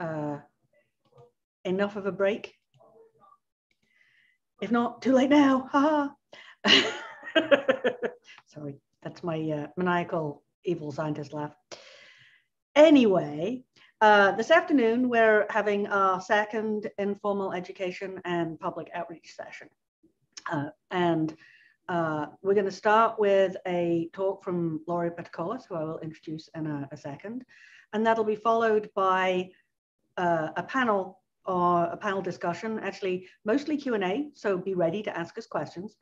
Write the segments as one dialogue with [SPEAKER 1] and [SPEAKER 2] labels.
[SPEAKER 1] uh, enough of a break? If not, too late now. Ha Sorry, that's my uh, maniacal evil scientist laugh. Anyway, uh, this afternoon we're having our second informal education and public outreach session. Uh, and uh, we're going to start with a talk from Laurie Peticolas, who I will introduce in a, a second. And that'll be followed by uh, a panel or a panel discussion, actually mostly Q&A, so be ready to ask us questions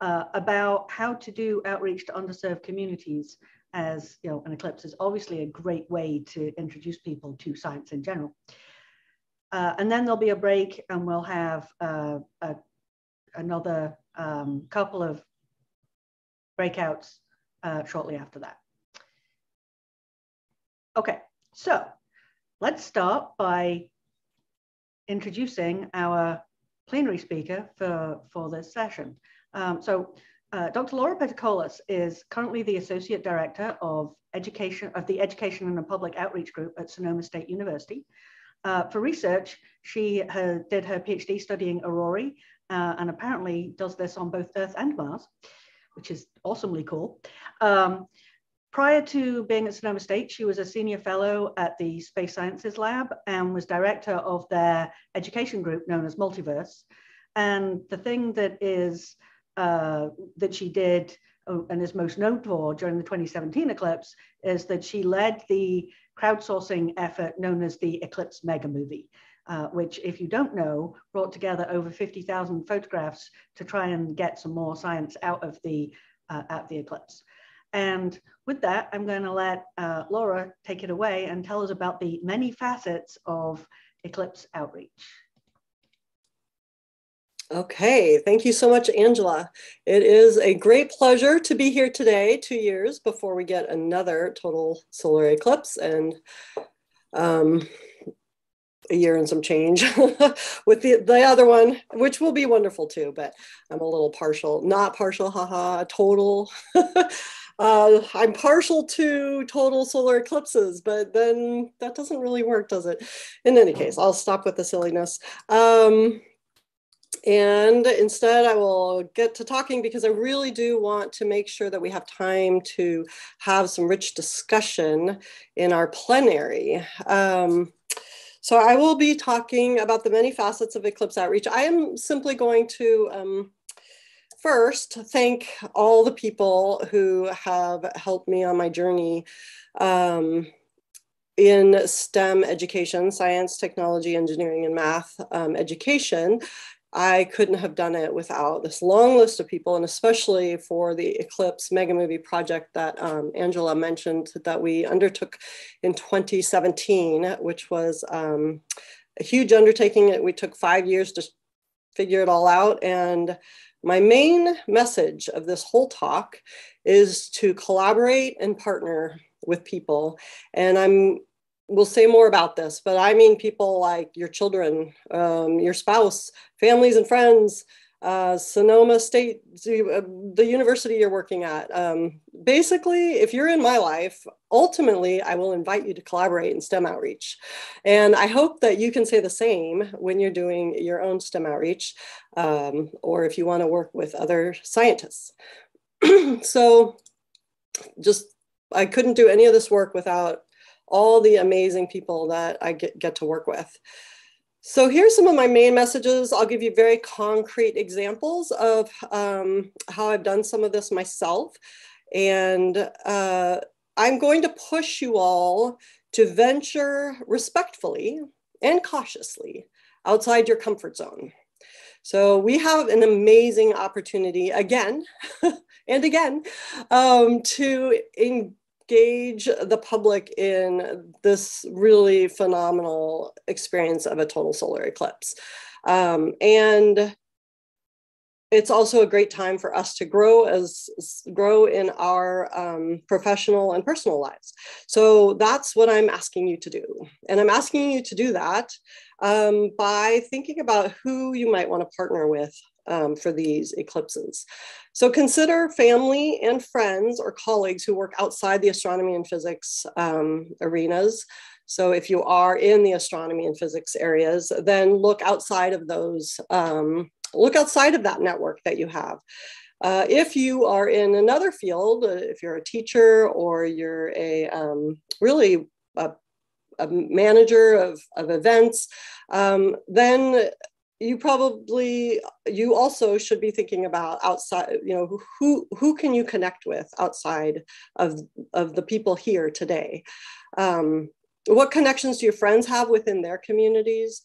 [SPEAKER 1] uh, about how to do outreach to underserved communities as, you know, an eclipse is obviously a great way to introduce people to science in general. Uh, and then there'll be a break and we'll have uh, a, another um, couple of breakouts uh, shortly after that. Okay, so let's start by introducing our plenary speaker for, for this session. Um, so uh, Dr. Laura Peticolas is currently the Associate Director of Education of the Education and Public Outreach Group at Sonoma State University. Uh, for research, she did her PhD studying aurorae uh, and apparently does this on both Earth and Mars, which is awesomely cool. Um, prior to being at Sonoma State, she was a senior fellow at the Space Sciences Lab and was director of their education group known as Multiverse. And the thing that is uh, that she did uh, and is most known for during the 2017 eclipse is that she led the crowdsourcing effort known as the Eclipse Mega Movie. Uh, which, if you don't know, brought together over 50,000 photographs to try and get some more science out of the, uh, out the eclipse. And with that, I'm going to let uh, Laura take it away and tell us about the many facets of eclipse outreach.
[SPEAKER 2] Okay, thank you so much, Angela. It is a great pleasure to be here today, two years before we get another total solar eclipse and um, a year and some change with the, the other one, which will be wonderful too, but I'm a little partial, not partial, haha, total. Uh, I'm partial to total solar eclipses, but then that doesn't really work, does it? In any case, I'll stop with the silliness. Um, and instead, I will get to talking because I really do want to make sure that we have time to have some rich discussion in our plenary. Um, so I will be talking about the many facets of Eclipse Outreach. I am simply going to um, first thank all the people who have helped me on my journey um, in STEM education, science, technology, engineering, and math um, education. I couldn't have done it without this long list of people, and especially for the Eclipse Mega Movie project that um, Angela mentioned that we undertook in 2017, which was um, a huge undertaking. We took five years to figure it all out. And my main message of this whole talk is to collaborate and partner with people. And I'm we'll say more about this, but I mean people like your children, um, your spouse, families and friends, uh, Sonoma State, uh, the university you're working at. Um, basically, if you're in my life, ultimately, I will invite you to collaborate in STEM outreach. And I hope that you can say the same when you're doing your own STEM outreach, um, or if you want to work with other scientists. so just, I couldn't do any of this work without all the amazing people that I get, get to work with. So here's some of my main messages. I'll give you very concrete examples of um, how I've done some of this myself. And uh, I'm going to push you all to venture respectfully and cautiously outside your comfort zone. So we have an amazing opportunity again and again um, to engage the public in this really phenomenal experience of a total solar eclipse. Um, and it's also a great time for us to grow as grow in our um, professional and personal lives. So that's what I'm asking you to do. And I'm asking you to do that um, by thinking about who you might want to partner with um, for these eclipses. So consider family and friends or colleagues who work outside the astronomy and physics um, arenas. So if you are in the astronomy and physics areas, then look outside of those, um, look outside of that network that you have. Uh, if you are in another field, uh, if you're a teacher or you're a um, really a, a, manager of, of events, um, then you probably you also should be thinking about outside you know who who can you connect with outside of of the people here today? Um, what connections do your friends have within their communities?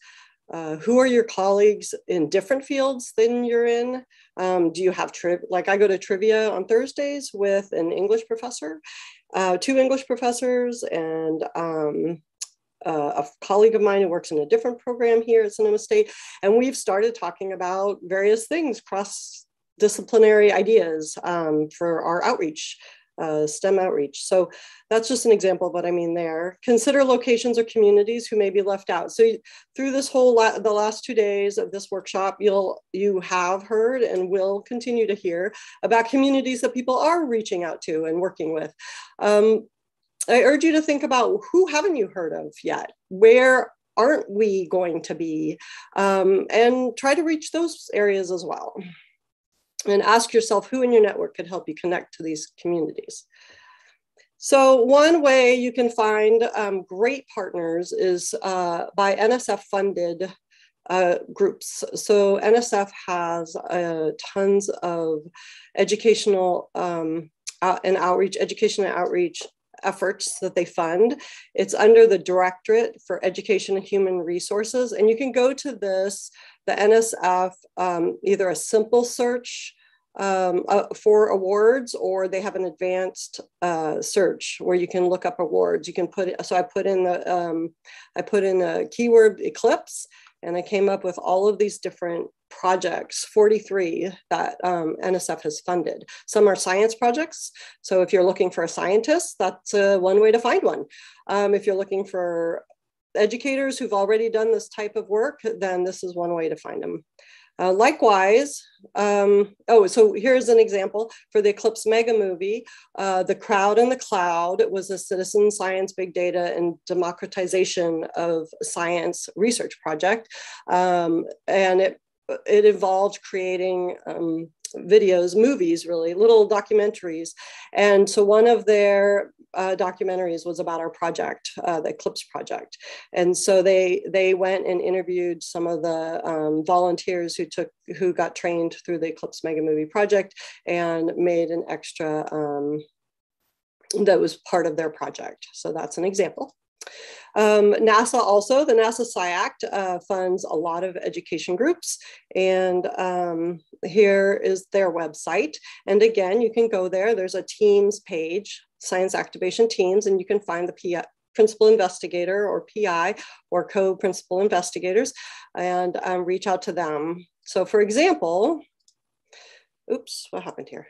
[SPEAKER 2] Uh, who are your colleagues in different fields than you're in? Um, do you have trip like i go to trivia on thursdays with an english professor uh, two english professors and um, uh, a colleague of mine who works in a different program here at Sonoma State, and we've started talking about various things, cross disciplinary ideas um, for our outreach. Uh, STEM outreach. So that's just an example of what I mean there. Consider locations or communities who may be left out. So through this whole la the last two days of this workshop, you'll you have heard and will continue to hear about communities that people are reaching out to and working with. Um, I urge you to think about who haven't you heard of yet? Where aren't we going to be? Um, and try to reach those areas as well. And ask yourself who in your network could help you connect to these communities. So one way you can find um, great partners is uh, by NSF funded uh, groups. So NSF has uh, tons of educational um, and outreach, education and outreach efforts that they fund. It's under the Directorate for Education and Human Resources. And you can go to this, the NSF, um, either a simple search um, uh, for awards or they have an advanced uh, search where you can look up awards. You can put it, so I put in the, um, I put in a keyword eclipse and I came up with all of these different projects, 43 that um, NSF has funded. Some are science projects. So if you're looking for a scientist, that's uh, one way to find one. Um, if you're looking for educators who've already done this type of work, then this is one way to find them. Uh, likewise, um, oh, so here's an example for the Eclipse mega movie. Uh, the Crowd in the Cloud was a citizen science, big data, and democratization of science research project. Um, and it it involved creating um, videos, movies, really, little documentaries. And so one of their uh, documentaries was about our project, uh, the Eclipse project. And so they they went and interviewed some of the um, volunteers who took who got trained through the Eclipse Mega Movie project and made an extra um, that was part of their project. So that's an example. Um, NASA also, the NASA SciAct uh, funds a lot of education groups. And um, here is their website. And again, you can go there. There's a teams page, science activation teams, and you can find the PI, principal investigator or PI or co-principal investigators and um, reach out to them. So for example, oops, what happened here?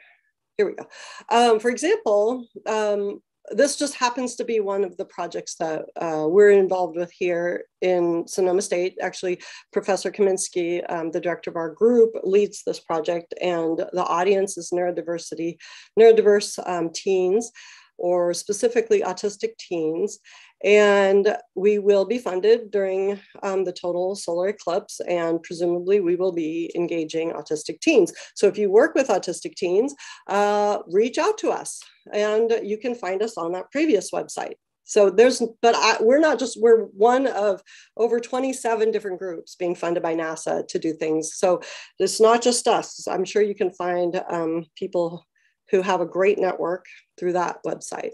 [SPEAKER 2] Here we go. Um, for example, um, this just happens to be one of the projects that uh, we're involved with here in Sonoma State. Actually, Professor Cominsky, um, the director of our group, leads this project, and the audience is neurodiversity, neurodiverse um, teens, or specifically autistic teens. And we will be funded during um, the total solar eclipse, and presumably we will be engaging autistic teens. So if you work with autistic teens, uh, reach out to us, and you can find us on that previous website. So there's, but I, we're not just, we're one of over 27 different groups being funded by NASA to do things. So it's not just us. I'm sure you can find um, people who have a great network through that website.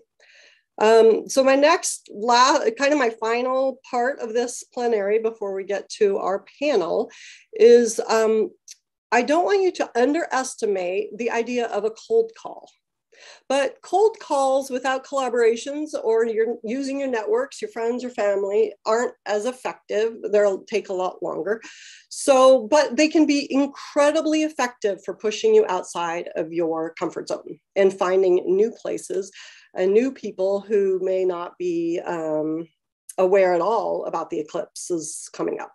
[SPEAKER 2] Um, so my next, last, kind of my final part of this plenary before we get to our panel is um, I don't want you to underestimate the idea of a cold call. But cold calls without collaborations or you're using your networks, your friends, your family aren't as effective. They'll take a lot longer. So, but they can be incredibly effective for pushing you outside of your comfort zone and finding new places and new people who may not be um, aware at all about the eclipses coming up.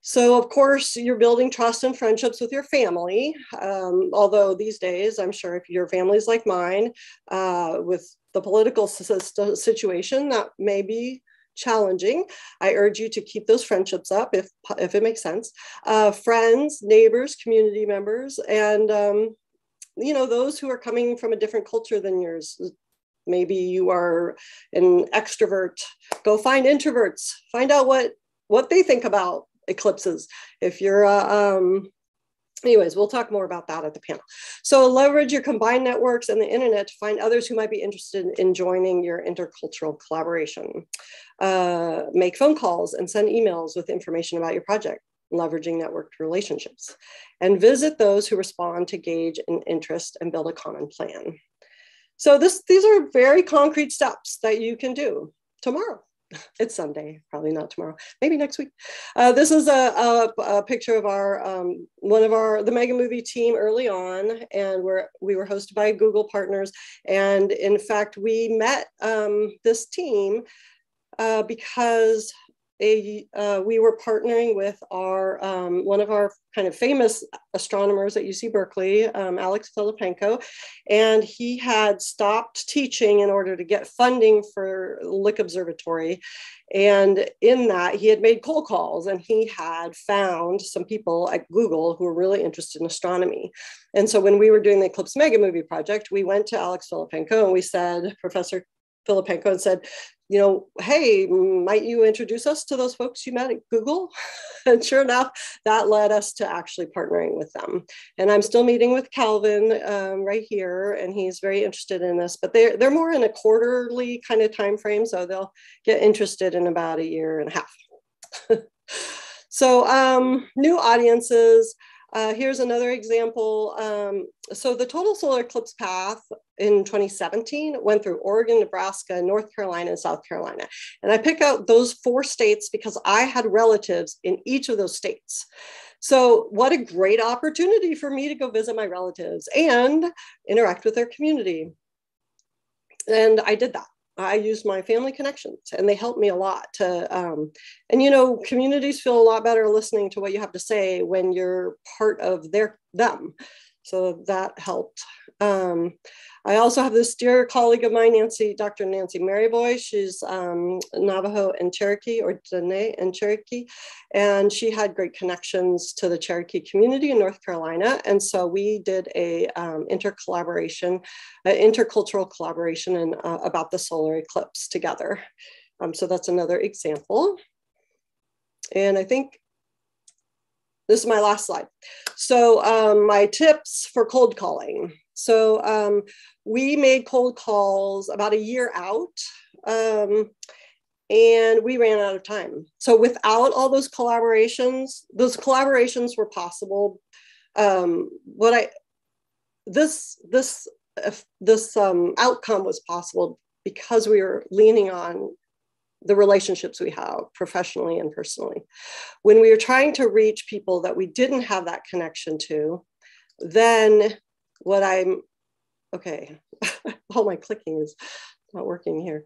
[SPEAKER 2] So, of course, you're building trust and friendships with your family. Um, although these days, I'm sure if your family's like mine, uh, with the political situation, that may be challenging. I urge you to keep those friendships up if, if it makes sense. Uh, friends, neighbors, community members, and um, you know those who are coming from a different culture than yours. Maybe you are an extrovert. Go find introverts. Find out what what they think about eclipses. If you're uh, um, anyways, we'll talk more about that at the panel. So leverage your combined networks and the internet to find others who might be interested in joining your intercultural collaboration. Uh, make phone calls and send emails with information about your project, leveraging networked relationships. And visit those who respond to gauge an interest and build a common plan. So this, these are very concrete steps that you can do tomorrow it's Sunday, probably not tomorrow, maybe next week. Uh, this is a, a, a, picture of our um, one of our the Mega Movie team early on, and we're we were hosted by Google partners, and in fact we met um, this team uh, because uh, we were partnering with our um, one of our kind of famous astronomers at UC Berkeley, um, Alex Filippenko, and he had stopped teaching in order to get funding for Lick Observatory. And in that, he had made cold calls and he had found some people at Google who were really interested in astronomy. And so when we were doing the Eclipse Mega Movie project, we went to Alex Filippenko and we said, Professor Filippenko and said, you know, hey, might you introduce us to those folks you met at Google? and sure enough, that led us to actually partnering with them. And I'm still meeting with Calvin um, right here, and he's very interested in this. But they're they're more in a quarterly kind of time frame, so they'll get interested in about a year and a half. so um, new audiences. Uh, here's another example. Um, so the total solar eclipse path in 2017 went through Oregon, Nebraska, North Carolina, and South Carolina. And I pick out those four states because I had relatives in each of those states. So, what a great opportunity for me to go visit my relatives and interact with their community. And I did that. I used my family connections and they helped me a lot to, um, and you know, communities feel a lot better listening to what you have to say when you're part of their, them. So that helped. Um, I also have this dear colleague of mine, Nancy, Dr. Nancy Maryboy. She's um, Navajo and Cherokee or Dene and Cherokee. And she had great connections to the Cherokee community in North Carolina. And so we did a um, intercollaboration, uh, intercultural collaboration and uh, about the solar eclipse together. Um, so that's another example. And I think this is my last slide. So um, my tips for cold calling. So um, we made cold calls about a year out um, and we ran out of time. So without all those collaborations, those collaborations were possible. Um, what I, this, this, uh, this um, outcome was possible because we were leaning on the relationships we have professionally and personally. When we were trying to reach people that we didn't have that connection to, then what I'm, okay, all my clicking is not working here.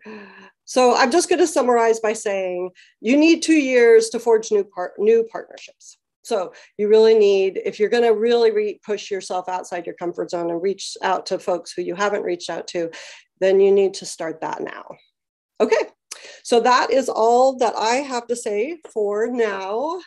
[SPEAKER 2] So I'm just going to summarize by saying you need two years to forge new part new partnerships. So you really need, if you're going to really re- push yourself outside your comfort zone and reach out to folks who you haven't reached out to, then you need to start that now. Okay, so that is all that I have to say for now.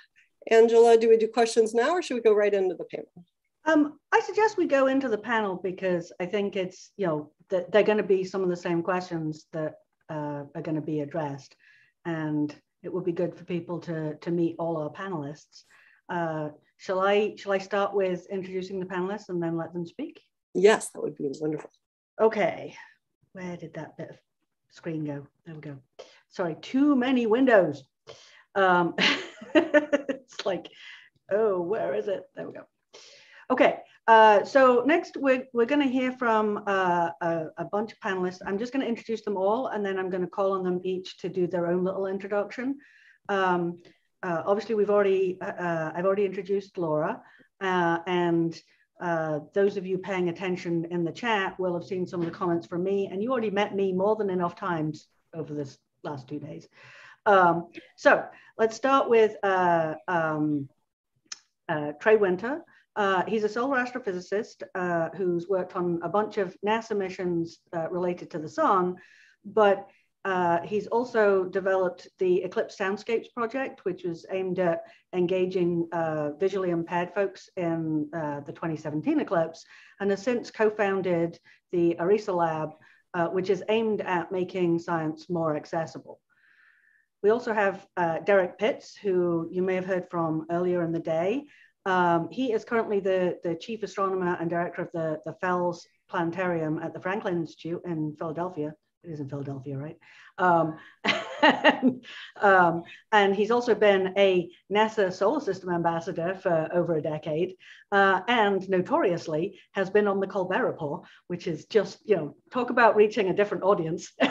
[SPEAKER 2] Angela, do we do questions now or should we go right into the panel?
[SPEAKER 1] Um, I suggest we go into the panel because I think it's, you know, that they're going to be some of the same questions that uh, are going to be addressed. And it would be good for people to, to meet all our panelists. Uh, shall I shall I start with introducing the panelists and then let them speak?
[SPEAKER 2] Yes, that would be wonderful.
[SPEAKER 1] Okay, where did that bit of screen go? There we go. Sorry, too many windows. Um, it's like, oh, where is it? There we go. Okay, uh, so next we're, we're going to hear from uh, a, a, bunch of panelists. I'm just going to introduce them all and then I'm going to call on them each to do their own little introduction. Um, uh, obviously, we've already, uh, uh, I've already introduced Laura uh, and those of you paying attention in the chat will have seen some of the comments from me, and you already met me more than enough times over this last two days. Um, so let's start with um, Trae Winter. Uh, he's a solar astrophysicist uh, who's worked on a bunch of NASA missions uh, related to the sun, but Uh, he's also developed the Eclipse Soundscapes project, which was aimed at engaging uh, visually impaired folks in the 2017 eclipse, and has since co-founded the ARISA Lab, which is aimed at making science more accessible. We also have Derrick Pitts, who you may have heard from earlier in the day. Um, he is currently the, the chief astronomer and director of the, the Fels Planetarium at the Franklin Institute in Philadelphia. It is in Philadelphia, right? Um, and, um, and, he's also been a NASA solar system ambassador for over a decade, uh, and notoriously has been on the Colbert Report, which is just, you know, talk about reaching a different audience.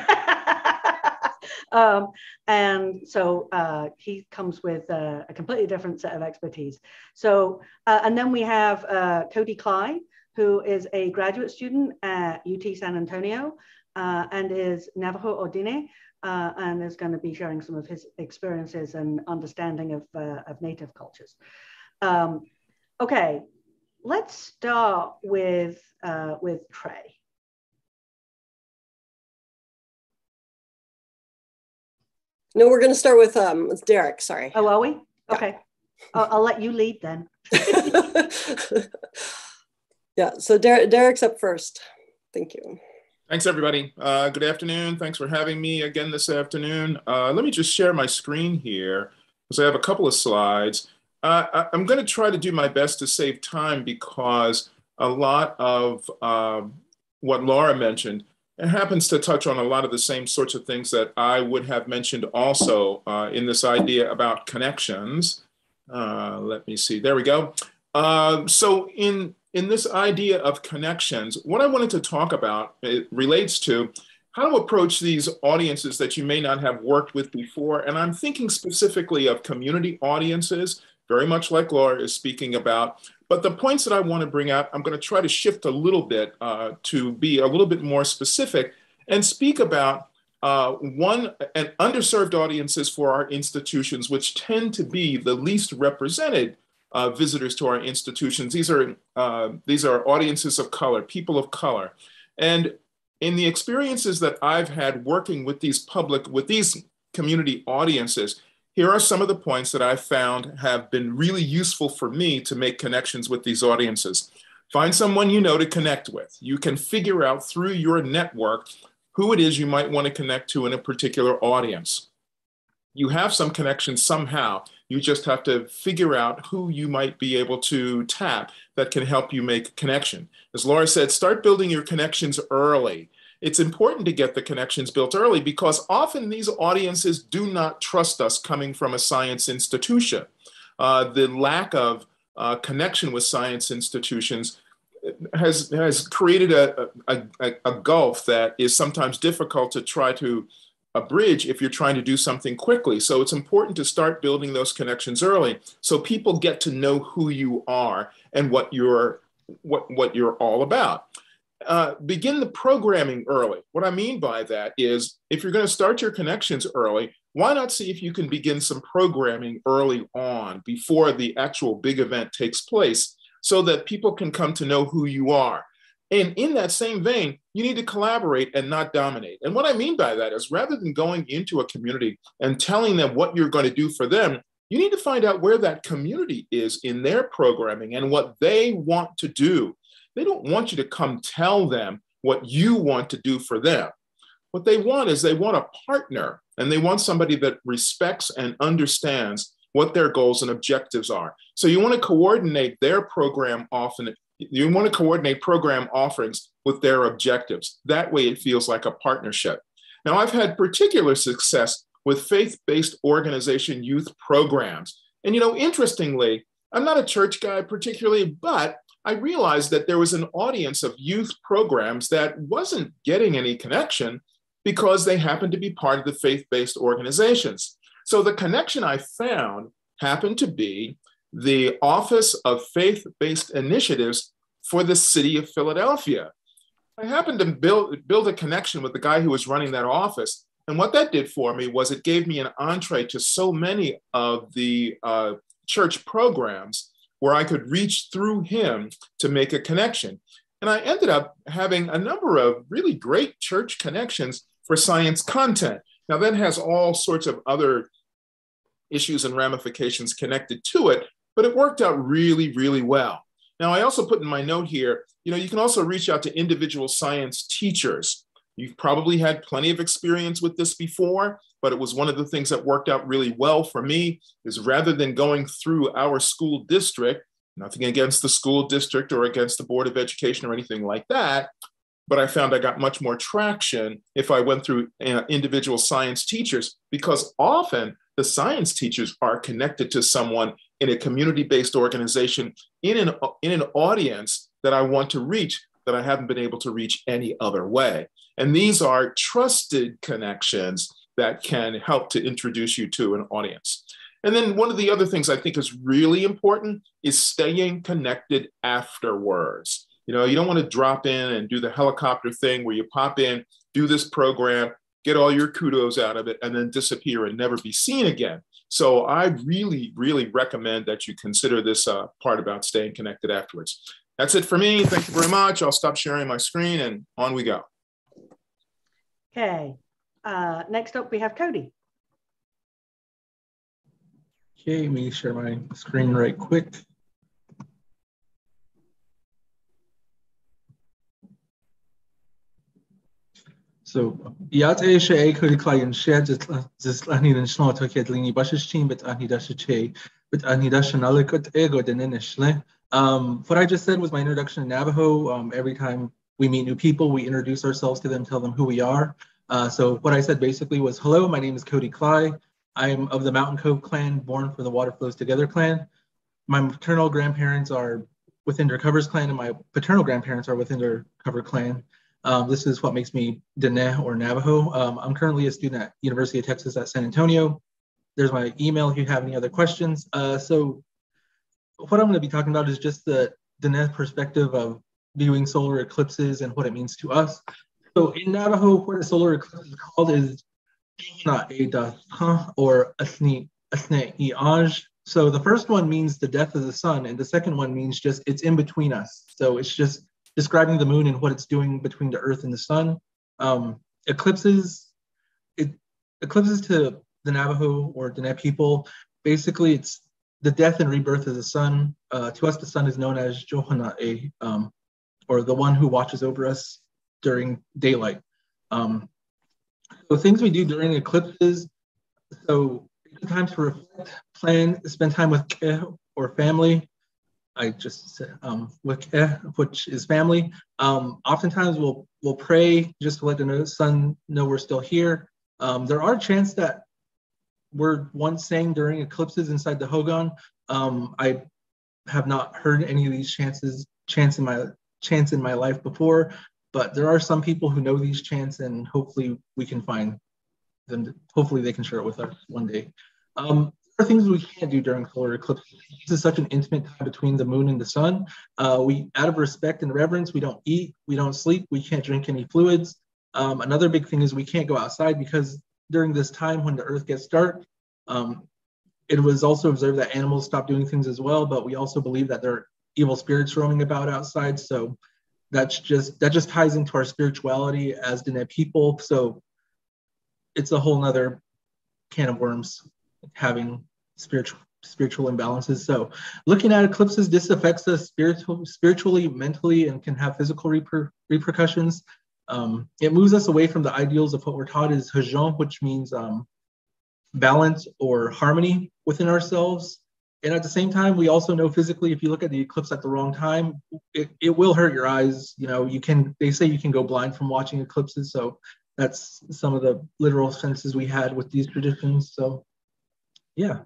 [SPEAKER 1] um, and so uh, he comes with a, a, completely different set of expertise. So, uh, and then we have uh, Cody Cly, who is a graduate student at UT San Antonio uh, and is Navajo Odine, uh, and is going to be sharing some of his experiences and understanding of, uh, of native cultures. Um, okay, let's start with, uh, with Trae.
[SPEAKER 2] No, we're going to start with um, with Derrick. Sorry.
[SPEAKER 1] Oh, are we? Okay. I'll, I'll, let you lead then.
[SPEAKER 2] yeah. So Der Derrick's up first. Thank you.
[SPEAKER 3] Thanks, everybody. Uh, good afternoon. Thanks for having me again this afternoon. Uh, let me just share my screen here because I have a couple of slides. Uh, I, am going to try to do my best to save time because a lot of um, what Laura mentioned it happens to touch on a lot of the same sorts of things that I would have mentioned also uh, in this idea about connections. Uh, let me see. There we go. Uh, so in in this idea of connections, what I wanted to talk about it relates to how to approach these audiences that you may not have worked with before. And I'm thinking specifically of community audiences, very much like Laura is speaking about. But the points that I want to bring out, I'm going to try to shift a little bit uh, to be a little bit more specific and speak about uh, one and underserved audiences for our institutions, which tend to be the least represented uh, visitors to our institutions. These are, uh, these are audiences of color, people of color. And in the experiences that I've had working with these public, with these community audiences, here are some of the points that I've found have been really useful for me to make connections with these audiences. Find someone you know to connect with. You can figure out through your network who it is you might want to connect to in a particular audience. You have some connections somehow. You just have to figure out who you might be able to tap that can help you make a connection. As Laura said, start building your connections early. It's important to get the connections built early because often these audiences do not trust us coming from a science institution. Uh, the lack of uh, connection with science institutions has, has created a, a, a, a gulf that is sometimes difficult to try to a bridge if you're trying to do something quickly. So it's important to start building those connections early so people get to know who you are and what you're what what you're all about. Uh, begin the programming early. What I mean by that is if you're going to start your connections early, why not see if you can begin some programming early on before the actual big event takes place so that people can come to know who you are. And in that same vein, you need to collaborate and not dominate. And what I mean by that is rather than going into a community and telling them what you're going to do for them, you need to find out where that community is in their programming and what they want to do. They don't want you to come tell them what you want to do for them. What they want is they want a partner and they want somebody that respects and understands what their goals and objectives are. So you want to coordinate their program often you want to coordinate program offerings with their objectives. That way it feels like a partnership. Now, I've had particular success with faith based organization youth programs. And, you know, interestingly, I'm not a church guy particularly, but I realized that there was an audience of youth programs that wasn't getting any connection because they happened to be part of the faith based organizations. So the connection I found happened to be the Office of Faith Based Initiatives for the city of Philadelphia. I happened to build, build a connection with the guy who was running that office. And what that did for me was it gave me an entree to so many of the uh, church programs where I could reach through him to make a connection. And I ended up having a number of really great church connections for science content. Now, that has all sorts of other issues and ramifications connected to it, but it worked out really, really well. Now, I also put in my note here, you know, you can also reach out to individual science teachers. You've probably had plenty of experience with this before, but it was one of the things that worked out really well for me is rather than going through our school district, nothing against the school district or against the Board of Education or anything like that, but I found I got much more traction if I went through uh, individual science teachers because often the science teachers are connected to someone in a community-based organization in an, in an audience that I want to reach that I haven't been able to reach any other way. And these are trusted connections that can help to introduce you to an audience. And then one of the other things I think is really important is staying connected afterwards. You know, you don't want to drop in and do the helicopter thing where you pop in, do this program, get all your kudos out of it, and then disappear and never be seen again. So I really, really recommend that you consider this uh, part about staying connected afterwards. That's it for me. Thank you very much. I'll stop sharing my screen and on we go.
[SPEAKER 1] Okay. Uh, next up, we have Cody.
[SPEAKER 4] Okay, let me share my screen right quick. So, yat e she e kuri klaien shed zis ani den schnau to ket lini bashes team but ani dash che but ani dash nalikot ego den inishle. Um, what I just said was my introduction to Navajo. Um, every time we meet new people, we introduce ourselves to them, tell them who we are. Uh, so what I said basically was, hello, my name is Cody Cly. I'm of the Mountain Cove clan, born for the Water Flows Together clan. My maternal grandparents are within their Covers clan, and my paternal grandparents are within their Cover clan. Um, this is what makes me Dene or Navajo. Um, I'm currently a student at University of Texas at San Antonio. There's my email if you have any other questions. Uh, so what I'm going to be talking about is just the Dene perspective of viewing solar eclipses and what it means to us. So in Navajo, what a solar eclipse is called is or Asne Iaj. So the first one means the death of the sun, and the second one means just it's in between us. So it's just describing the moon and what it's doing between the earth and the sun. Um, eclipses, it, eclipses to the Navajo or Dene people, basically it's the death and rebirth of the sun. Uh, to us, the sun is known as Johana, um, or the one who watches over us during daylight. Um, so things we do during eclipses, so time to reflect, plan, spend time with or family. I just said um, with which is family. Um, oftentimes we'll we'll pray just to let the sun know we're still here. Um, there are chants that were once saying during eclipses inside the Hogan. Um, I have not heard any of these chances chance in my chance in my life before, but there are some people who know these chants, and hopefully we can find them. Hopefully they can share it with us one day. Um, there are things we can't do during solar eclipse. This is such an intimate time between the moon and the sun. Uh, we, out of respect and reverence, we don't eat, we don't sleep, we can't drink any fluids. Um, another big thing is we can't go outside because during this time when the earth gets dark, um, it was also observed that animals stop doing things as well, but we also believe that there are evil spirits roaming about outside. So that's just that just ties into our spirituality as Diné people. So it's a whole nother can of worms having spiritual spiritual imbalances. So looking at eclipses, this affects us spiritual, spiritually, mentally, and can have physical reper, repercussions. Um, it moves us away from the ideals of what we're taught is Hajon, which means um, balance or harmony within ourselves. And at the same time, we also know physically, if you look at the eclipse at the wrong time, it, it will hurt your eyes. You know, you can, they say you can go blind from watching eclipses. So that's some of the literal senses we had with these traditions. So yeah,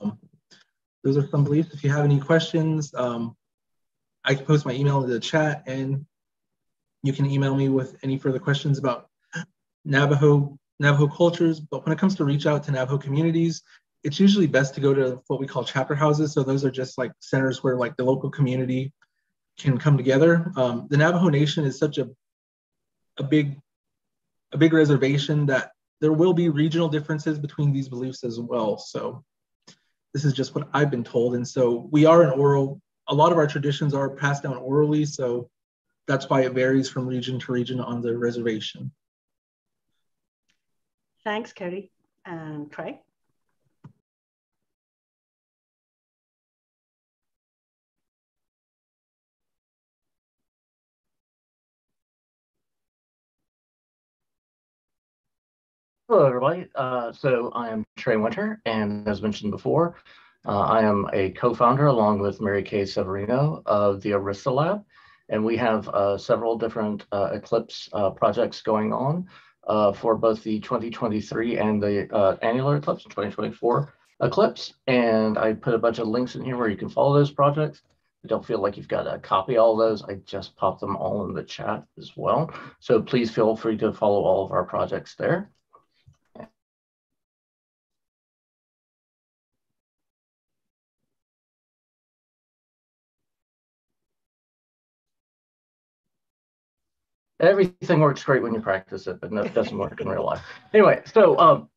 [SPEAKER 4] um, those are some beliefs. If you have any questions, um, I can post my email in the chat and you can email me with any further questions about Navajo Navajo cultures. But when it comes to reach out to Navajo communities, it's usually best to go to what we call chapter houses. So those are just like centers where like the local community can come together. Um, the Navajo Nation is such a a big a big reservation that there will be regional differences between these beliefs as well. So this is just what I've been told. And so we are an oral, a lot of our traditions are passed down orally. So that's why it varies from region to region on the reservation.
[SPEAKER 1] Thanks, Cody and Trae.
[SPEAKER 5] Hello, everybody. Uh, so I am Trae Winter, and as mentioned before, uh, I am a co-founder along with Mary Kay Severino of the ARISA Lab, and we have uh, several different uh, Eclipse uh, projects going on uh, for both the 2023 and the annular Eclipse 2024 Eclipse. And I put a bunch of links in here where you can follow those projects. I don't feel like you've got to copy all those. I just popped them all in the chat as well. So please feel free to follow all of our projects there. Everything works great when you practice it, but it doesn't work in real life. Anyway, so um,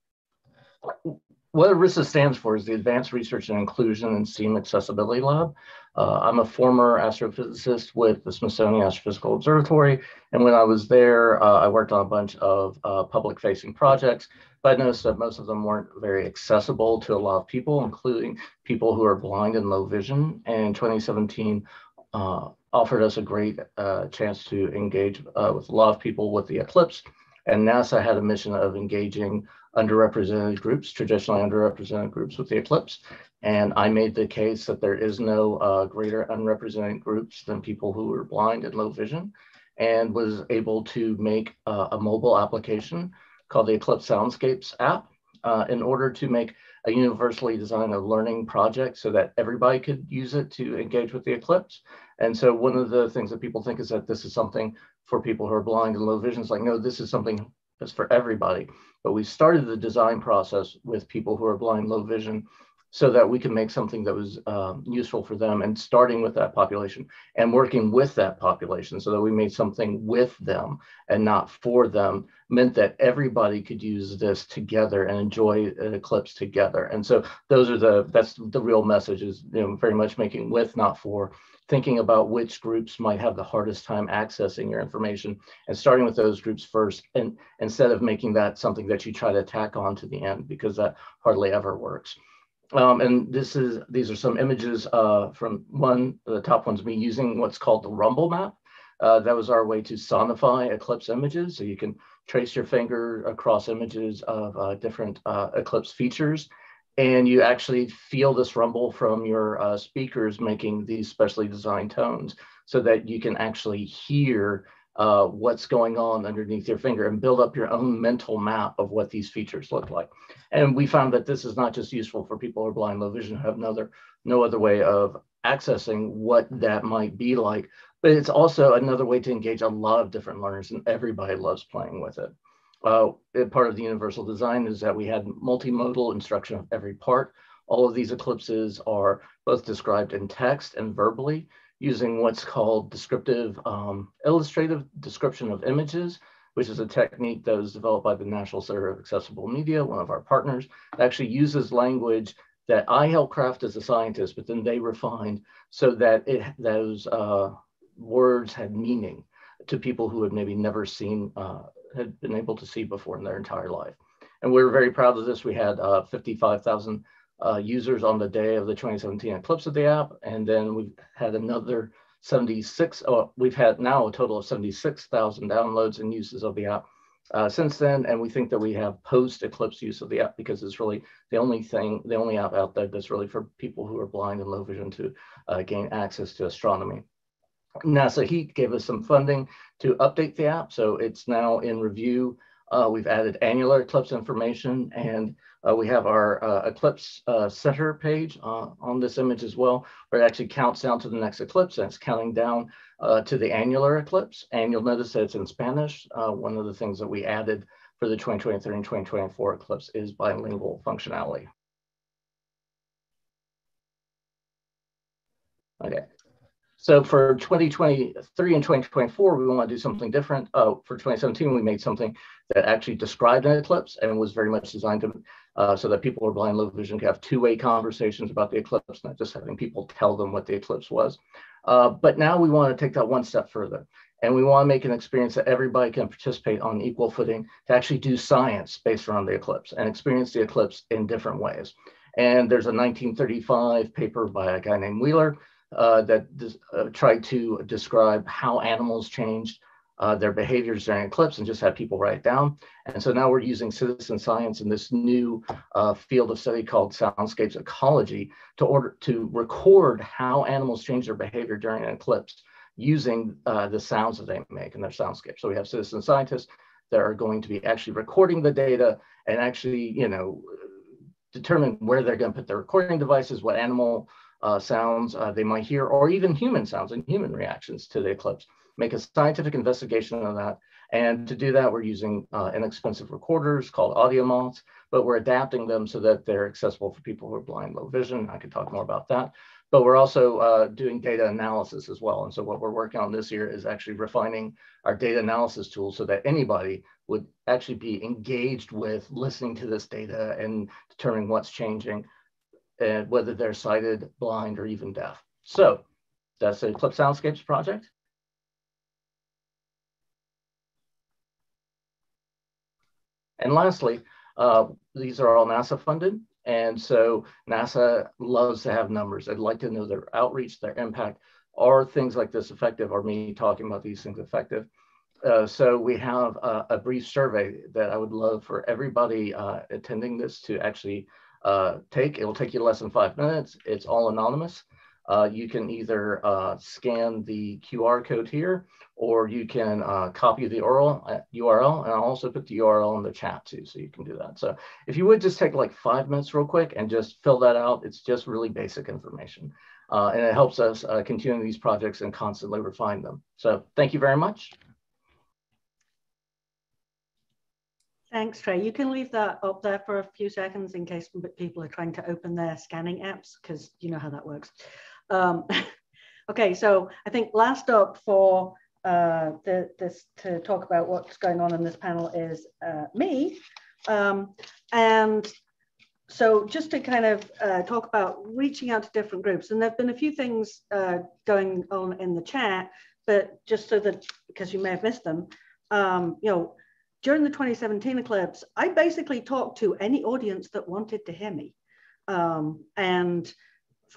[SPEAKER 5] what ARISA stands for is the Advanced Research and Inclusion and STEAM Accessibility Lab. Uh, I'm a former astrophysicist with the Smithsonian Astrophysical Observatory. And when I was there, uh, I worked on a bunch of uh, public facing projects, but I noticed that most of them weren't very accessible to a lot of people, including people who are blind and low vision. And in 2017, uh, offered us a great uh, chance to engage uh, with a lot of people with the eclipse. And NASA had a mission of engaging underrepresented groups, traditionally underrepresented groups with the eclipse. And I made the case that there is no uh, greater unrepresented groups than people who are blind and low vision, and was able to make uh, a mobile application called the Eclipse Soundscapes app uh, in order to make a universally designed a learning project so that everybody could use it to engage with the eclipse. And so one of the things that people think is that this is something for people who are blind and low vision. It's like, no, this is something that's for everybody. But we started the design process with people who are blind, low vision, so that we can make something that was um, useful for them and starting with that population and working with that population so that we made something with them and not for them meant that everybody could use this together and enjoy an eclipse together. And so those are the that's the real message is you know very much making with not for thinking about which groups might have the hardest time accessing your information and starting with those groups first and instead of making that something that you try to tack on to the end because that hardly ever works um, and this is these are some images uh, from one, the top one's me using what's called the Rumble map. Uh, that was our way to sonify Eclipse images. So you can trace your finger across images of uh, different uh, Eclipse features. And you actually feel this rumble from your uh, speakers making these specially designed tones so that you can actually hear uh, what's going on underneath your finger and build up your own mental map of what these features look like. And we found that this is not just useful for people who are blind, low vision, have no other, no other way of accessing what that might be like, but it's also another way to engage a lot of different learners and everybody loves playing with it. Uh, part of the universal design is that we had multimodal instruction of every part. All of these eclipses are both described in text and verbally using what's called descriptive um, illustrative description of images, which is a technique that was developed by the National Center of Accessible Media, one of our partners, actually uses language that I helped craft as a scientist, but then they refined so that it, those uh, words had meaning to people who had maybe never seen, uh, had been able to see before in their entire life. And we are very proud of this. We had uh, 55,000 uh, users on the day of the 2017 Eclipse of the app. And then we've had another 76, oh, we've had now a total of 76,000 downloads and uses of the app uh, since then. And we think that we have post Eclipse use of the app because it's really the only thing, the only app out there that's really for people who are blind and low vision to uh, gain access to astronomy. NASA HEAT gave us some funding to update the app. So it's now in review. Uh, we've added annular eclipse information and uh, we have our uh, eclipse uh, center page uh, on this image as well, where it actually counts down to the next eclipse and it's counting down uh, to the annular eclipse. And you'll notice that it's in Spanish. Uh, one of the things that we added for the 2023 and 2024 eclipse is bilingual functionality. Okay, So for 2023 and 2024, we want to do something different. For 2017, we made something that actually described an eclipse and was very much designed to uh, so that people with blind low vision can have two-way conversations about the eclipse, not just having people tell them what the eclipse was. Uh, but now we want to take that one step further. And we want to make an experience that everybody can participate on equal footing to actually do science based around the eclipse and experience the eclipse in different ways. And there's a 1935 paper by a guy named Wheeler uh, that uh, tried to describe how animals changed uh, their behaviors during eclipse and just had people write down. And so now we're using citizen science in this new uh, field of study called soundscapes ecology to order to record how animals change their behavior during an eclipse using uh, the sounds that they make in their soundscape. So we have citizen scientists that are going to be actually recording the data and actually, you know, determine where they're going to put their recording devices, what animal uh, sounds uh, they might hear, or even human sounds and human reactions to the eclipse. Make a scientific investigation of that. And to do that, we're using uh, inexpensive recorders called AudioMoths, but we're adapting them so that they're accessible for people who are blind, low vision. I could talk more about that. But we're also uh, doing data analysis as well. And so what we're working on this year is actually refining our data analysis tools so that anybody would actually be engaged with listening to this data and determining what's changing and whether they're sighted, blind, or even deaf. So that's the Eclipse Soundscapes project. And lastly, uh, these are all NASA funded. And so NASA loves to have numbers. They'd like to know their outreach, their impact. Are things like this effective? Are me talking about these things effective? Uh, so we have a, a, brief survey that I would love for everybody uh, attending this to actually uh, take. It will take you less than five minutes. It's all anonymous. Uh, you can either uh, scan the QR code here, or you can uh, copy the URL, URL, uh, and I'll also put the URL in the chat too, so you can do that. So if you would just take like five minutes real quick and just fill that out, it's just really basic information. Uh, and it helps us uh, continue these projects and constantly refine them. So thank you very much.
[SPEAKER 1] Thanks, Trae. You can leave that up there for a few seconds in case people are trying to open their scanning apps, because you know how that works. Um, okay, so I think last up for uh, the, this to talk about what's going on in this panel is uh, me. Um, and so just to kind of uh, talk about reaching out to different groups, and there've been a few things uh, going on in the chat, but just so that, because you may have missed them, um, you know, during the 2017 eclipse, I basically talked to any audience that wanted to hear me. Um, and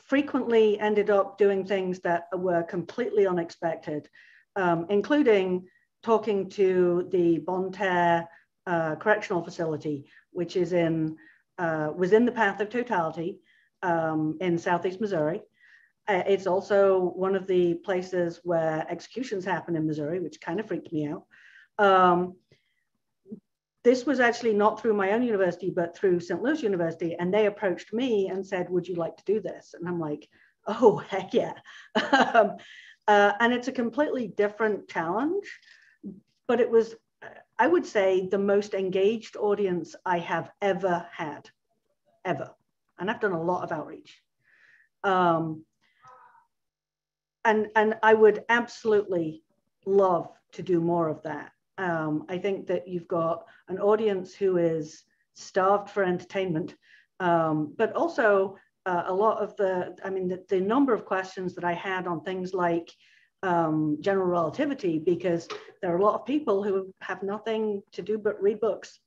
[SPEAKER 1] frequently ended up doing things that were completely unexpected, um, including talking to the Bonne Terre uh, Correctional Facility, which is in, uh, was in the path of totality um, in Southeast Missouri. Uh, it's also one of the places where executions happen in Missouri, which kind of freaked me out. Um, this was actually not through my own university, but through St. Louis University. And they approached me and said, Would you like to do this? And I'm like, Oh, heck yeah. um, uh, and it's a completely different challenge, but it was, I would say, the most engaged audience I have ever had, ever. And I've done a lot of outreach. Um, and, and I would absolutely love to do more of that. Um, I think that you've got an audience who is starved for entertainment, um, but also uh, a lot of the, I mean, the, the, number of questions that I had on things like um, general relativity, because there are a lot of people who have nothing to do but read books.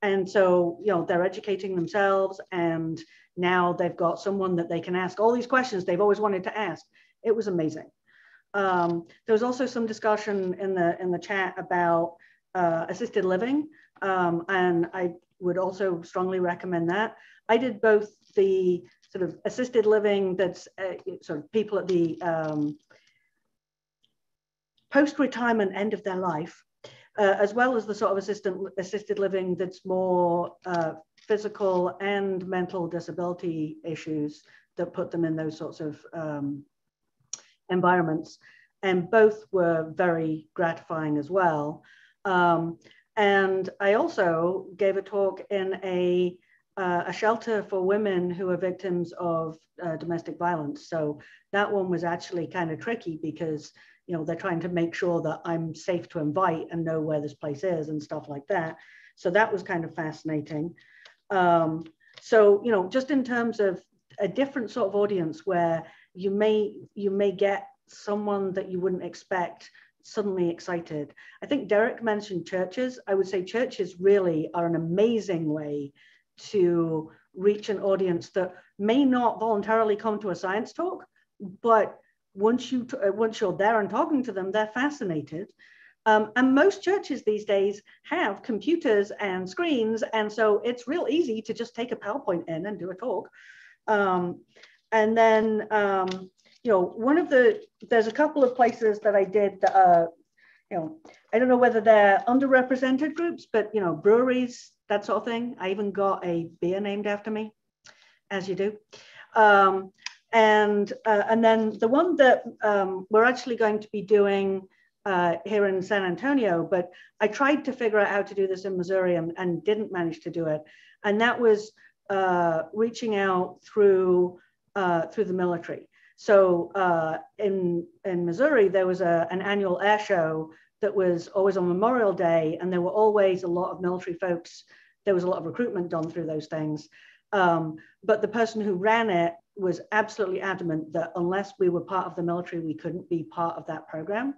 [SPEAKER 1] And so, you know, they're educating themselves and now they've got someone that they can ask all these questions they've always wanted to ask. It was amazing. Um, there was also some discussion in the in the chat about uh, assisted living, um, and I would also strongly recommend that. I did both the sort of assisted living that's uh, sort of people at the um, post-retirement end of their life, uh, as well as the sort of assistant, assisted living that's more uh, physical and mental disability issues that put them in those sorts of um, environments. And both were very gratifying as well. Um, and I also gave a talk in a uh, a shelter for women who are victims of uh, domestic violence. So that one was actually kind of tricky because you know they're trying to make sure that I'm safe to invite and know where this place is and stuff like that. So that was kind of fascinating. Um, so you know, just in terms of a different sort of audience where you may you may get someone that you wouldn't expect suddenly excited. I think Derrick mentioned churches. I would say churches really are an amazing way to reach an audience that may not voluntarily come to a science talk, but once you uh, once you're there and talking to them, they're fascinated. Um, and most churches these days have computers and screens, and so it's real easy to just take a PowerPoint in and do a talk. Um, and then, um, you know, one of the there's a couple of places that I did uh, you know, I don't know whether they're underrepresented groups, but you know, breweries that sort of thing. I even got a beer named after me, as you do. Um, and, uh, and then the one that um, we're actually going to be doing uh, here in San Antonio, but I tried to figure out how to do this in Missouri and, and didn't manage to do it. And that was uh, reaching out through, uh, through the military. So uh, in, in Missouri, there was a, an annual air show that was always on Memorial Day, and there were always a lot of military folks there was a lot of recruitment done through those things. Um, but the person who ran it was absolutely adamant that unless we were part of the military, we couldn't be part of that program.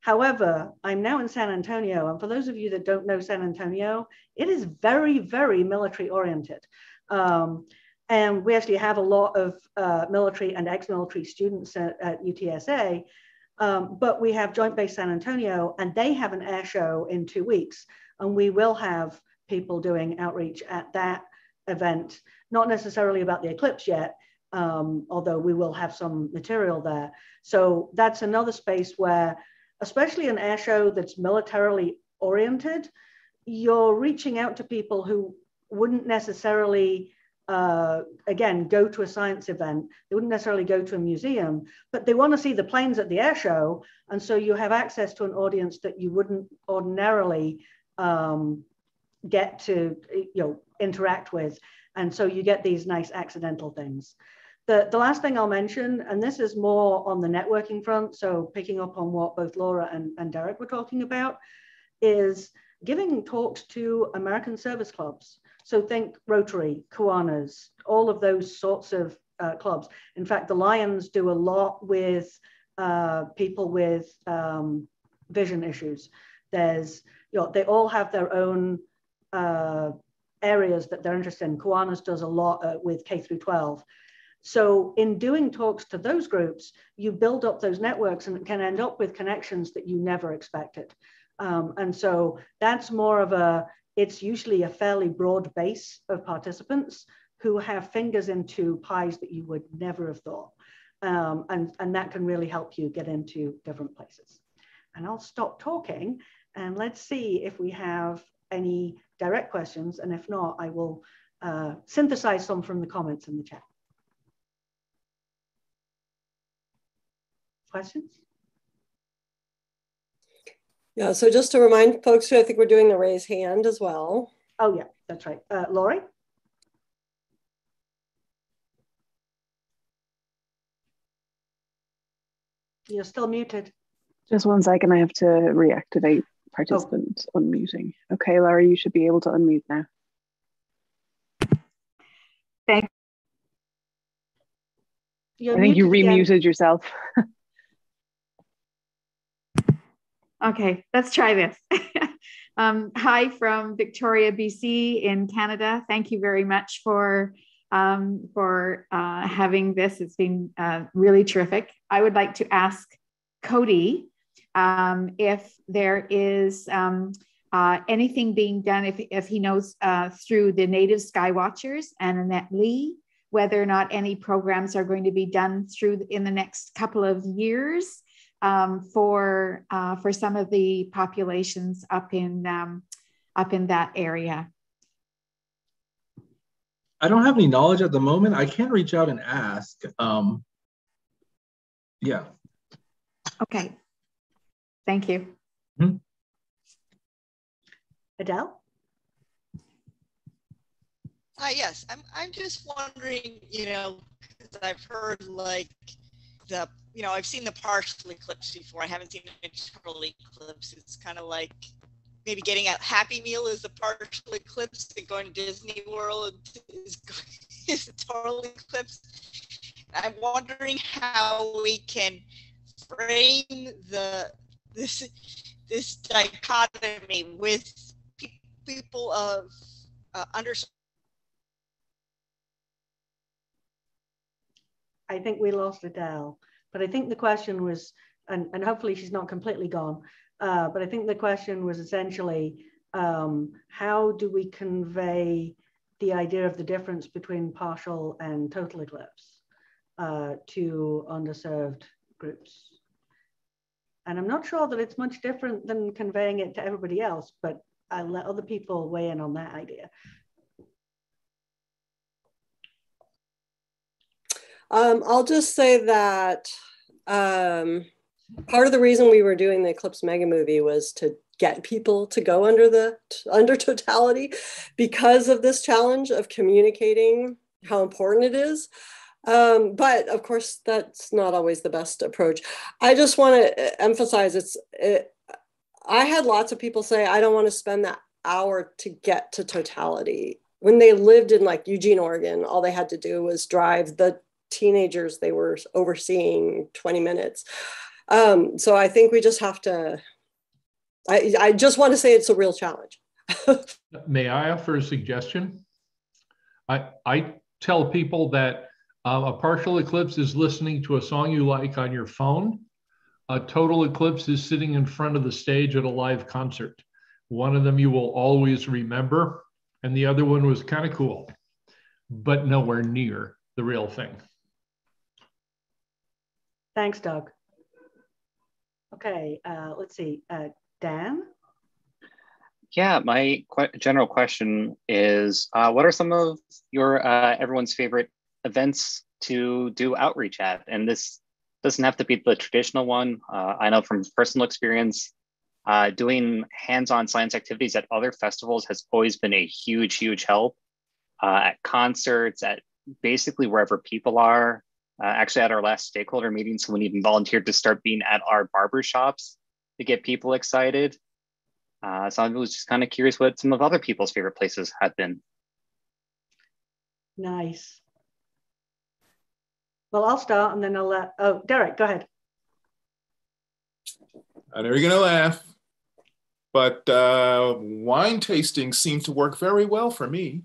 [SPEAKER 1] However, I'm now in San Antonio, and for those of you that don't know San Antonio, it is very, very military oriented. Um, and we actually have a lot of uh, military and ex-military students at, at UTSA, um, but we have Joint Base San Antonio, and they have an air show in two weeks, and we will have people doing outreach at that event, not necessarily about the eclipse yet, um, although we will have some material there. So that's another space where, especially an air show that's militarily oriented, you're reaching out to people who wouldn't necessarily, uh, again, go to a science event. They wouldn't necessarily go to a museum, but they want to see the planes at the air show. And so you have access to an audience that you wouldn't ordinarily um, get to you know interact with and so you get these nice accidental things the, the last thing I'll mention, and this is more on the networking front, so picking up on what both Laura and, and Derrick were talking about, is giving talks to American service clubs. So think Rotary, Kiwanis, all of those sorts of uh, clubs. In fact, the Lions do a lot with uh, people with um, vision issues. There's, you know, they all have their own uh, areas that they're interested in. Kiwanis does a lot uh, with K through 12. So in doing talks to those groups, you build up those networks and can end up with connections that you never expected. Um, and so that's more of a, it's usually a fairly broad base of participants who have fingers into pies that you would never have thought. Um, and, and that can really help you get into different places. And I'll stop talking and let's see if we have any direct questions. And if not, I will uh, synthesize some from the comments in the chat. Questions?
[SPEAKER 2] Yeah, so just to remind folks who I think we're doing the raise hand as well.
[SPEAKER 1] Oh yeah, that's right. Uh, Laurie? You're still muted.
[SPEAKER 6] Just one second, I have to reactivate participant oh. unmuting. Okay, Laura, you should be able to unmute now.
[SPEAKER 7] Thank
[SPEAKER 6] you. I think you remuted again. yourself.
[SPEAKER 7] okay, let's try this. um, hi from Victoria, BC in Canada. Thank you very much for um, for uh, having this. It's been uh, really terrific. I would like to ask Cody um, if there is um, uh, anything being done, if, if he knows uh, through the Native Sky Watchers and Annette Lee, whether or not any programs are going to be done through in the next couple of years um, for uh, for some of the populations up in um, up in that area.
[SPEAKER 4] I don't have any knowledge at the moment. I can reach out and ask. Um, yeah.
[SPEAKER 7] Okay. Thank you.
[SPEAKER 1] Mm-hmm. Adele?
[SPEAKER 8] Hi, yes. I'm, I'm just wondering, you know, because I've heard like the, you know, I've seen the partial eclipse before. I haven't seen a total eclipse. It's kind of like maybe getting a Happy Meal is a partial eclipse and going to Disney World is, is a total eclipse. I'm wondering how we can frame the this this dichotomy with people of uh, under.
[SPEAKER 1] I think we lost Adele, but I think the question was, and, and hopefully she's not completely gone, uh, but I think the question was essentially, um, how do we convey the idea of the difference between partial and total eclipse uh, to underserved groups? And I'm not sure that it's much different than conveying it to everybody else, but I'll let other people weigh in on that idea.
[SPEAKER 2] Um, I'll just say that um, part of the reason we were doing the Eclipse Mega Movie was to get people to go under the under totality because of this challenge of communicating how important it is. Um, but of course, that's not always the best approach. I just want to emphasize it's. It, I had lots of people say, I don't want to spend that hour to get to totality. When they lived in like Eugene, Oregon, all they had to do was drive the teenagers they were overseeing 20 minutes. Um, so I think we just have to, I, I just want to say it's a real challenge.
[SPEAKER 9] May I offer a suggestion? I, I tell people that uh, a partial eclipse is listening to a song you like on your phone. A total eclipse is sitting in front of the stage at a live concert. One of them you will always remember, and the other one was kind of cool, but nowhere near the real thing.
[SPEAKER 1] Thanks, Doug. Okay, uh, let's see. Uh, Dan?
[SPEAKER 10] Yeah, my qu general question is uh, what are some of your uh, everyone's favorite events to do outreach at? And this doesn't have to be the traditional one. Uh, I know from personal experience, uh, doing hands-on science activities at other festivals has always been a huge, huge help. At concerts, at basically wherever people are. Uh, actually, at our last stakeholder meeting, someone even volunteered to start being at our barber shops to get people excited. Uh, so I was just kind of curious what some of other people's favorite places have been.
[SPEAKER 1] Nice. Well, I'll start and then I'll let, oh, Derrick, go ahead.
[SPEAKER 3] I know you're going to laugh, but uh, wine tasting seemed to work very well for me.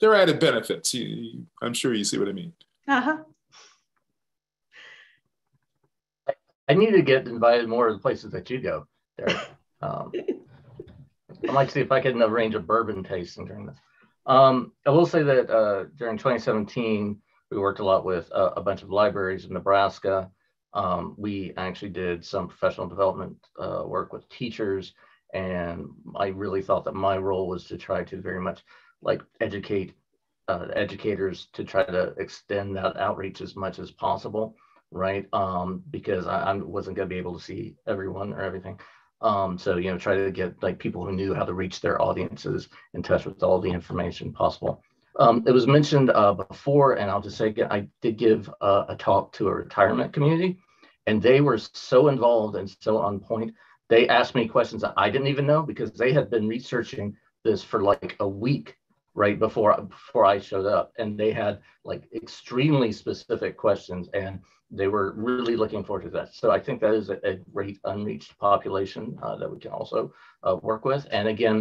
[SPEAKER 3] There are added benefits. You, you, I'm sure you see what I mean.
[SPEAKER 1] Uh-huh.
[SPEAKER 5] I need to get invited more to the places that you go, Derrick. Um, I might see if I can arrange a bourbon tasting during this. Um, I will say that uh, during 2017, we worked a lot with uh, a bunch of libraries in Nebraska. Um, we actually did some professional development uh, work with teachers, and I really thought that my role was to try to very much like educate uh, educators to try to extend that outreach as much as possible, right? Um, because I, I wasn't going to be able to see everyone or everything. Um, so you know, try to get like people who knew how to reach their audiences in touch with all the information possible. Um, it was mentioned uh, before, and I'll just say again, I did give uh, a talk to a retirement community, and they were so involved and so on point. They asked me questions that I didn't even know because they had been researching this for like a week right before before I showed up, and they had like extremely specific questions, and they were really looking forward to that. So I think that is a, a great unreached population uh, that we can also uh, work with. And again,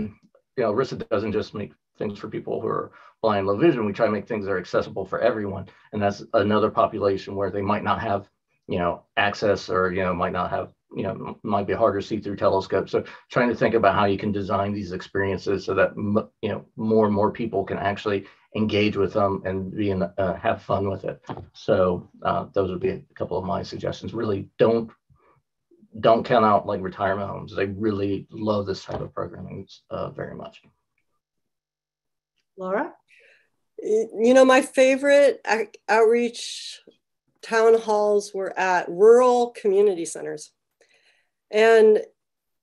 [SPEAKER 5] you know, ARISA doesn't just make things for people who are blind, low vision. We try to make things that are accessible for everyone. And that's another population where they might not have, you know, access or, you know, might not have, you know, might be harder to see through telescopes. So trying to think about how you can design these experiences so that, you know, more and more people can actually engage with them and be in, uh, have fun with it. So uh, those would be a couple of my suggestions. Really don't don't count out like retirement homes. They really love this type of programming uh, very much.
[SPEAKER 1] Laura?
[SPEAKER 2] You know, my favorite outreach town halls were at rural community centers. And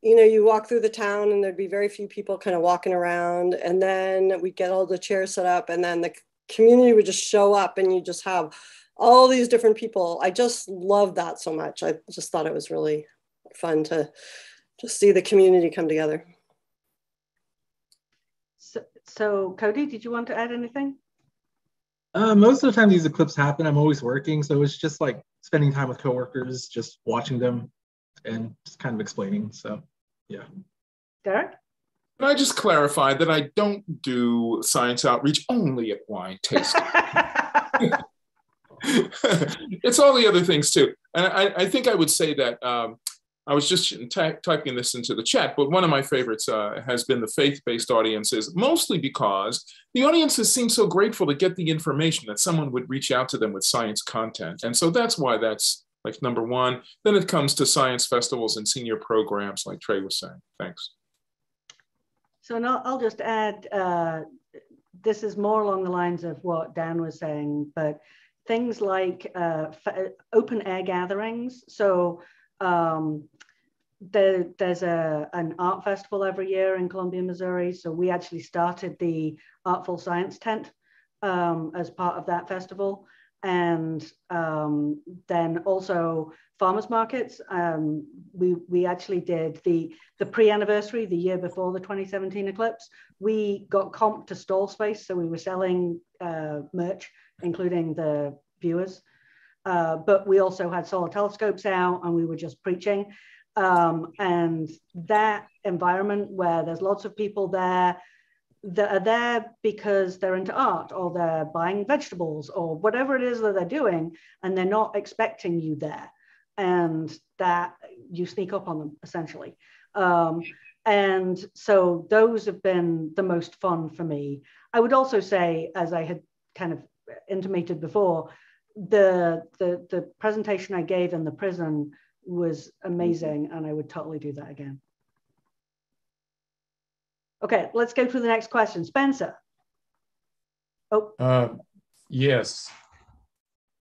[SPEAKER 2] you know, you walk through the town and there'd be very few people kind of walking around. And then we'd get all the chairs set up and then the community would just show up and you just have all these different people. I just love that so much. I just thought it was really fun to just see the community come together.
[SPEAKER 1] So, so Cody, did you want to add anything?
[SPEAKER 4] Uh, most of the time these eclipses happen, I'm always working. So it's just like spending time with coworkers, just watching them and just kind of explaining. So yeah.
[SPEAKER 1] Derrick?
[SPEAKER 3] Can I just clarify that I don't do science outreach only at wine tasting? it's all the other things too. And I, I think I would say that um, I was just ty typing this into the chat, but one of my favorites uh, has been the faith-based audiences, mostly because the audiences seem so grateful to get the information that someone would reach out to them with science content. And so that's why that's like number one. Then it comes to science festivals and senior programs like Trae was saying. Thanks.
[SPEAKER 1] So now I'll just add, uh, this is more along the lines of what Dan was saying, but things like uh, open air gatherings. So um, there, there's a, an art festival every year in Columbia, Missouri. So we actually started the Artful Science Tent um, as part of that festival. And um, then also farmers markets. Um, we, we actually did the, the pre-anniversary, the year before the 2017 eclipse. We got comp to stall space. So we were selling uh, merch, including the viewers. Uh, but we also had solar telescopes out and we were just preaching. Um, and that environment where there's lots of people there that are there because they're into art or they're buying vegetables or whatever it is that they're doing, and they're not expecting you there. And that you sneak up on them essentially. Um, and so those have been the most fun for me. I would also say, as I had kind of intimated before, the the the presentation I gave in the prison was amazing, and I would totally do that again. Okay, let's go to the next question, Spencer.
[SPEAKER 11] Oh, uh, yes.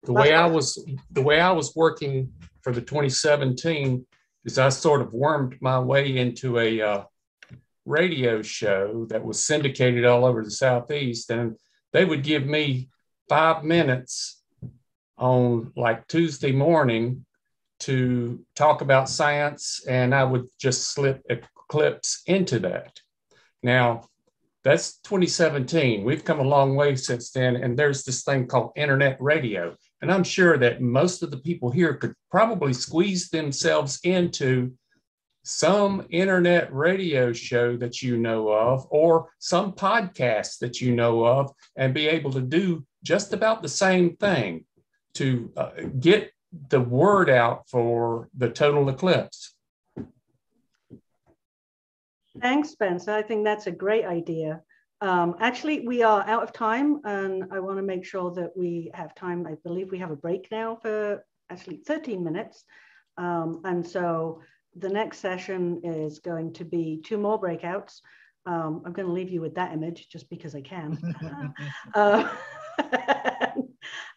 [SPEAKER 11] The way I was the way I was working for the 2017 is I sort of wormed my way into a uh, radio show that was syndicated all over the southeast, and they would give me five minutes on like Tuesday morning to talk about science, and I would just slip Eclipse into that. Now, that's 2017. We've come a long way since then, and there's this thing called internet radio. And I'm sure that most of the people here could probably squeeze themselves into some internet radio show that you know of or some podcast that you know of and be able to do just about the same thing to uh, get the word out for the total eclipse.
[SPEAKER 1] Thanks, Spencer. I think that's a great idea. Um, actually, we are out of time, and I want to make sure that we have time. I believe we have a break now for actually 13 minutes. Um, and so the next session is going to be two more breakouts. Um, I'm going to leave you with that image just because I can. uh,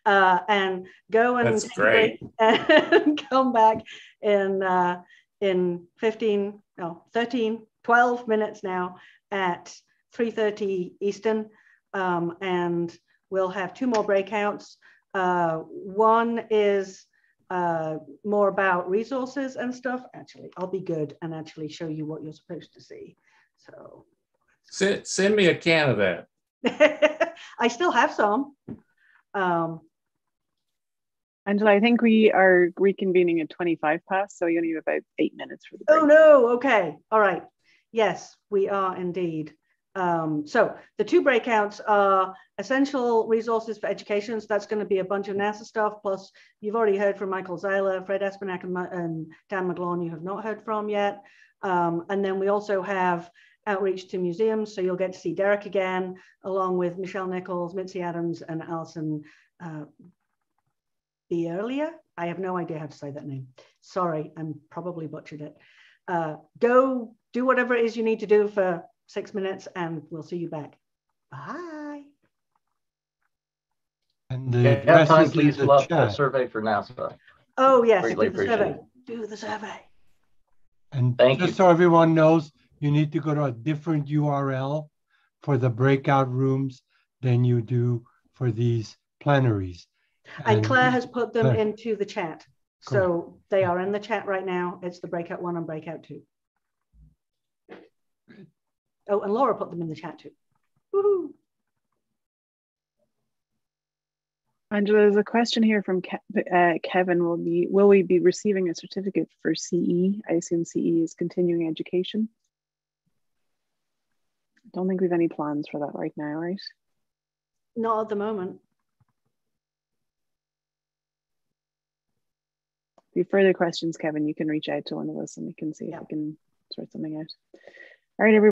[SPEAKER 1] uh, and go and
[SPEAKER 11] That's great.
[SPEAKER 1] and come back in uh, in 15, no, 13, 12 minutes now at 3.30 Eastern. Um, and we'll have two more breakouts. Uh, one is uh, more about resources and stuff. Actually, I'll be good and actually show you what you're supposed to see. So
[SPEAKER 11] send, send me a can of that.
[SPEAKER 1] I still have some. Um,
[SPEAKER 6] Angela, I think we are reconvening at 25 past, so you only have about eight minutes for the break.
[SPEAKER 1] Oh no, okay, all right. Yes, we are indeed. Um, so the two breakouts are essential resources for education. So that's going to be a bunch of NASA stuff. Plus, you've already heard from Michael Zeiler, Fred Espenak, and, and Dan McGlaun you have not heard from yet. Um, and then we also have outreach to museums. So you'll get to see Derrick again, along with Michelle Nichols, Mitzi Adams, and Alison uh, Bierlia. I have no idea how to say that name. Sorry, I'm probably butchered it. Uh, go do whatever it is you need to do for six minutes and we'll see you back. Bye.
[SPEAKER 5] And the yeah, time, please fill out the survey for NASA.
[SPEAKER 1] Oh, yes, do the survey. Do the survey.
[SPEAKER 12] And
[SPEAKER 5] Thank
[SPEAKER 12] just
[SPEAKER 5] you.
[SPEAKER 12] so everyone knows, you need to go to a different URL for the breakout rooms than you do for these plenaries.
[SPEAKER 1] And Claire has put them
[SPEAKER 12] Claire.
[SPEAKER 1] into the chat. So they are in the chat right now. It's the breakout one and breakout two. Oh, and Laura put them in the chat too. Woohoo.
[SPEAKER 6] Angela, there's a question here from Ke uh, Kevin. Will be will we be receiving a certificate for CE? I assume CE is continuing education. I don't think we've any plans for that right now, right?
[SPEAKER 1] Not at the moment.
[SPEAKER 6] You have further questions, Kevin, you can reach out to one of us and we can see if we can sort something out. All right, everyone.